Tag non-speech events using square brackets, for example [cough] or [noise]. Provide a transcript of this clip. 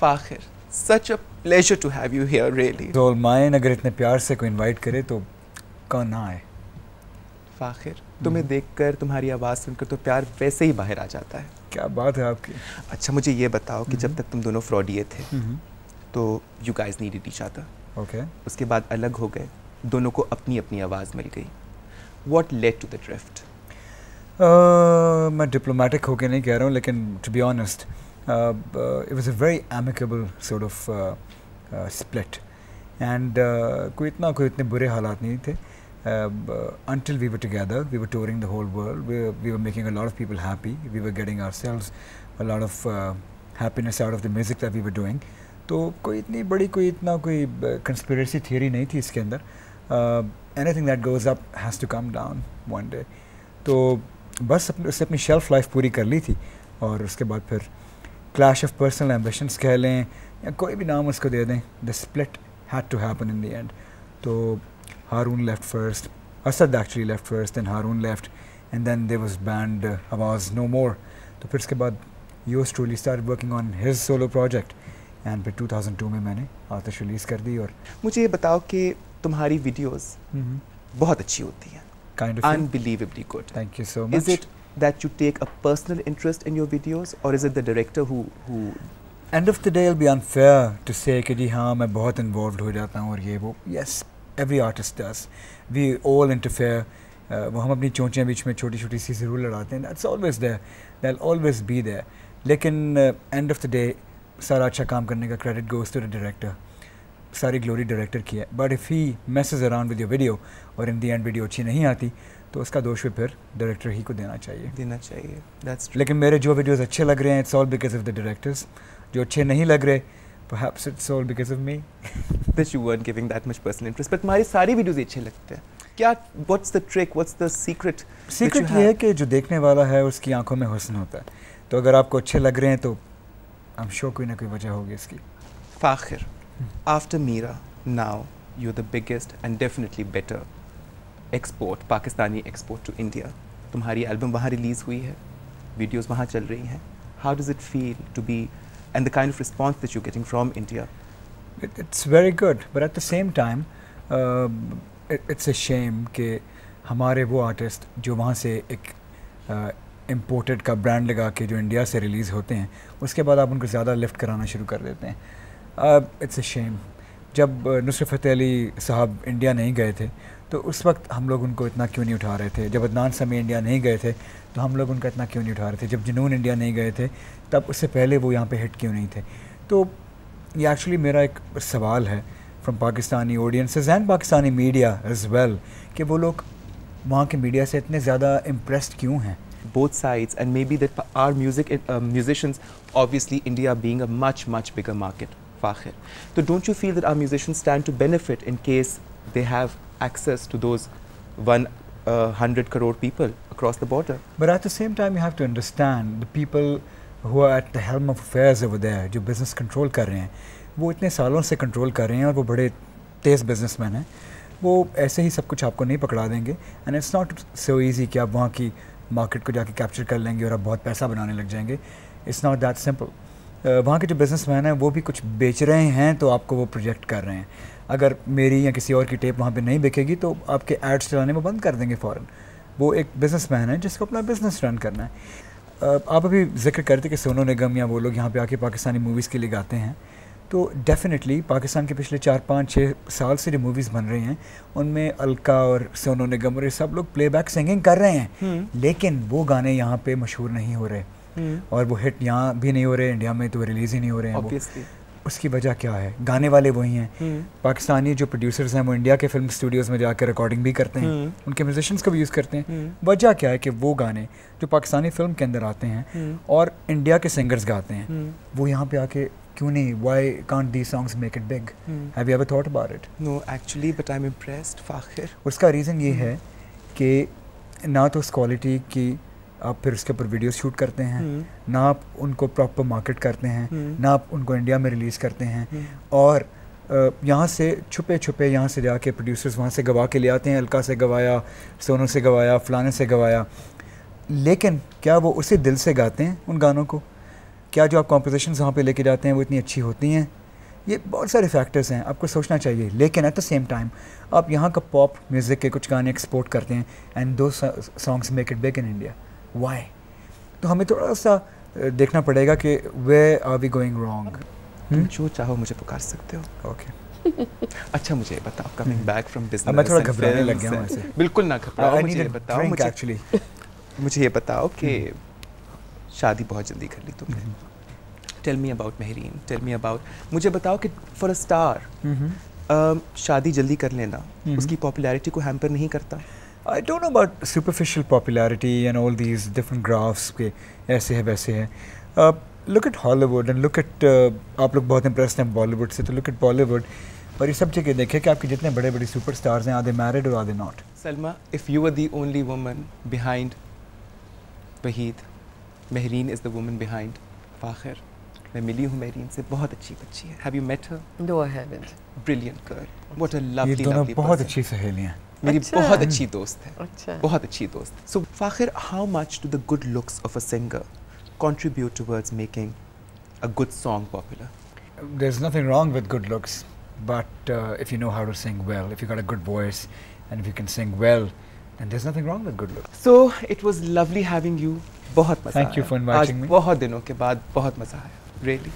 Fakhir such a pleasure to have you here really to mine अगर इतने प्यार से कोई इनवाइट करे तो कौन ना आए फाखिर तुम्हें देखकर तुम्हारी आवाज़ सुनकर तो प्यार वैसे ही बाहर आ जाता है। क्या बात है आपकी। अच्छा मुझे ये बताओ कि जब तक तुम दोनों फ्रॉडिए थे हम्म, तो you guys needed each other okay उसके बाद अलग हो गए दोनों को अपनी अपनी आवाज़ मिल गई। What led to the drift मैं डिप्लोमेटिक होके नहीं कह रहा हूँ लेकिन to be honest it was a very amicable sort of split and कोई इतना कोई इतने बुरे हालात नहीं थे until we were together we were touring the whole world we, were, we were making a lot of people happy we were getting ourselves a lot of uh, happiness out of the music that we were doing तो कोई इतनी बड़ी कोई इतना कोई conspiracy theory नहीं थी इसके अंदर anything that goes up has to come down one day तो बस अपने उससे अपनी शेल्फ लाइफ पूरी कर ली थी और उसके बाद फिर क्लैश ऑफ़ पर्सनल एम्बिशंस कह लें या कोई भी नाम उसको दे दें the split had to happen in the end तो Haroon left first Asad actually left first then Haroon left and then they was band Aawaz no more तो फिर उसके बाद योस truly start working on his solo project and फिर 2002 में मैंने आतिश release कर दी और मुझे ये बताओ कि तुम्हारी वीडियोस बहुत अच्छी होती हैं। Kind of unbelievably good. Thank you so much is it that you take a personal interest in your videos or is it the director who who end of the day be unfair to say कि जी हाँ मैं बहुत involve हो जाता हूँ और ये वो yes every artist does we all interfere वो हम अपनी चोंचें बीच में छोटी छोटी सी ज़रूर लड़ाते हैं that's always there that always be there लेकिन एंड ऑफ द डे सारा अच्छा काम करने का credit goes to the director सारी ग्लोरी डायरेक्टर की है. But if he messes around with your video और इन दी एंड वीडियो अच्छी नहीं आती तो उसका दोष भी फिर डायरेक्टर ही को देना चाहिए. देना चाहिए. That's true. लेकिन मेरे जो वीडियोस अच्छे लग रहे हैं it's all because of the directors जो अच्छे नहीं लग रहे perhaps it's all because of me. [laughs] That you weren't giving that much personal interest. But तुम्हारी सारी वीडियोस अच्छे लगते हैं. क्या what's the trick? What's the secret secret ये है कि जो देखने वाला है उसकी आँखों में हुस्न होता है. तो अगर आपको अच्छे लग रहे हैं तो एम श्योर कोई ना कोई वजह होगी इसकी. Fakhir after Mira now you're the biggest and definitely better export Pakistani export to India तुम्हारी एल्बम वहाँ रिलीज़ हुई है वीडियोस वहाँ चल रही हैं how does it feel to be and the kind of response that you're getting from India It, it's very good, but at the same time, uh, it, it's a shame कि हमारे वो artist जो वहाँ से एक imported का brand लगा के जो इंडिया से रिलीज़ होते हैं उसके बाद आप उनको ज़्यादा लिफ्ट कराना शुरू कर देते हैं इट्स अ शेम जब नुसरत फ़तेह अली साहब इंडिया नहीं गए थे तो उस वक्त हम लोग उनको इतना क्यों नहीं उठा रहे थे? जब अदनान समी इंडिया नहीं गए थे तो हम लोग उनका इतना क्यों नहीं उठा रहे थे? जब जुनून इंडिया नहीं गए थे तब उससे पहले वो यहाँ पे हिट क्यों नहीं थे? तो ये एक्चुअली मेरा एक सवाल है from Pakistani audiences and Pakistani media as well कि वो लोग वहाँ के मीडिया से इतने ज़्यादा इम्प्रेस्ड क्यों हैं? Sides and maybe that pa- our music uh, musicians obviously india being a much much bigger market. Fakhir. so don't you feel that our musicians stand to benefit in case they have access to those 100 crore people across the border But at the same time, you have to understand the people who are at the helm of affairs over there, जो business control कर रहे हैं वो इतने सालों से control कर रहे हैं और वो बड़े तेज़ बिजनेसमैन हैं वो ऐसे ही सब कुछ आपको नहीं पकड़ा देंगे and it's not so easy कि आप वहाँ की मार्केट को जाके कैप्चर कर लेंगे और आप बहुत पैसा बनाने लग जाएँगे इट्स नॉट दैट सिंपल वहाँ के जो बिजनेसमैन हैं वो भी कुछ बेच रहे हैं तो आपको वो प्रोजेक्ट कर रहे हैं। अगर मेरी या किसी और की टेप वहाँ पे नहीं बिकेगी तो आपके एड्स चलाने में बंद कर देंगे फ़ौरन। वो एक बिजनेसमैन है जिसको अपना बिज़नेस रन करना है। आप अभी ज़िक्र करते कि सोनू निगम या वो लोग यहाँ पे आके पाकिस्तानी मूवीज़ के लिए गाते हैं। तो डेफिनेटली पाकिस्तान के पिछले चार पाँच छः साल से जो मूवीज़ बन रही हैं उनमें अलका और सोनू निगम और ये सब लोग प्लेबैक सिंगिंग कर रहे हैं। लेकिन वो गाने यहाँ पे मशहूर नहीं हो रहे। और वो हिट यहाँ भी नहीं हो रहे इंडिया में तो रिलीज़ ही नहीं हो रहे हैं उसकी वजह क्या है गाने वाले वही हैं हम्म। पाकिस्तानी जो प्रोड्यूसर्स हैं वो इंडिया के फ़िल्म स्टूडियोज़ में जाकर रिकॉर्डिंग भी करते हैं हम्म। उनके म्यूजिशियंस को भी यूज़ करते हैं हम्म। वजह क्या है कि वो गाने जो पाकिस्तानी फ़िल्म के अंदर आते हैं हम्म। और इंडिया के सिंगर्स गाते हैं हम्म। वो यहाँ पे आके क्यों नहीं why can't the songs make it big hmm. Have you ever thought about it no actually but i'm impressed fakhir उसका रीज़न ये है कि ना तो उस क्वालिटी की आप फिर उसके ऊपर वीडियो शूट करते हैं हम्म। ना आप उनको प्रॉपर मार्केट करते हैं हम्म। ना आप उनको इंडिया में रिलीज़ करते हैं हम्म। और यहाँ से छुपे छुपे यहाँ से जाके प्रोड्यूसर्स वहाँ से गवा के ले आते हैं अलका से गवाया सोनू से गवाया फलाने से गवाया लेकिन क्या वो उसी दिल से गाते हैं उन गानों को क्या जो आप कॉम्पोजिशन वहाँ पे लेके जाते हैं वो इतनी अच्छी होती हैं ये बहुत सारे फैक्टर्स हैं आपको सोचना चाहिए लेकिन एट द सेम टाइम आप यहाँ का पॉप म्यूज़िक के कुछ गाने एक्सपोर्ट करते हैं and do songs make it big in India why तो हमें थोड़ा सा देखना पड़ेगा कि where are we going wrong जो चाहो मुझे पुकार सकते हो। Okay okay. [laughs] अच्छा मुझे बताओ कमिंग बैक फ्रॉम बिज़नेस मैं थोड़ा घबराने लग गया हूँ बिल्कुल ना घबराओ मुझे ये बताओ मुझे एक्चुअली [laughs] मुझे ये बताओ कि शादी बहुत जल्दी कर ली तुमने। Tell me about Mehreen tell me about मुझे बताओ कि फॉर अ स्टार शादी जल्दी कर लेना हम्म। उसकी पॉपुलैरिटी को हैम्पर नहीं करता। I don't know about superficial popularity and all these different graphs के ऐसे है वैसे है। Uh, look at Hollywood and look at uh, आप लोग बहुत impressed हैं बॉलीवुड से तो look at Bollywood और ये सब जगह देखें कि आपके जितने बड़े बड़े सुपरस्टार्स हैं आधे मैरिड और आधे not Salma if you are the only woman behind Waheed Mehreen is the woman behind Fakhir मैं मिली हूँ मेहरीन से बहुत अच्छी बच्ची है। Have you met her No, I haven't. Brilliant girl what a ये लवली दोनों लवली बहुत अच्छी सहेलियाँ हैं। मेरी अच्छा। बहुत अच्छी दोस्त है अच्छा बहुत अच्छी दोस्त so Fakhir how much do the good looks of a singer contribute towards making a good song popular There's nothing wrong with good looks, but uh, if you know how to sing well, if you got a good voice, and if you can sing well, then there's nothing wrong with good looks. so it was lovely having you बहुत मजा Thank you आया। for inviting आज me. बहुत दिनों के बाद बहुत मजा आया really